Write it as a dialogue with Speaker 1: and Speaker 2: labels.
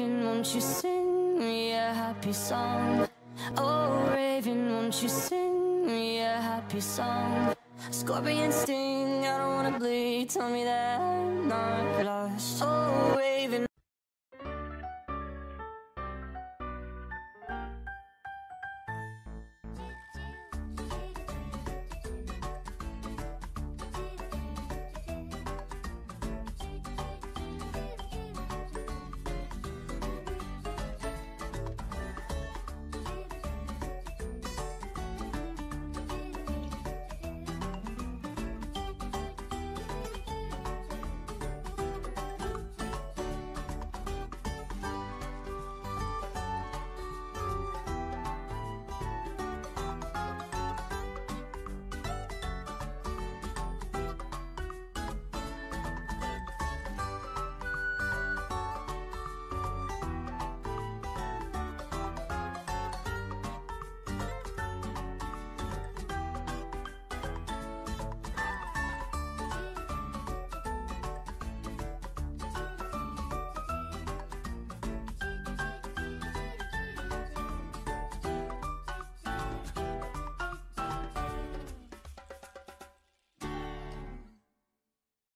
Speaker 1: Raven, won't you sing me a happy song? Oh, Raven, won't you sing me a happy song? Scorpion sting, I don't wanna bleed, tell me that I'm not lost. Oh,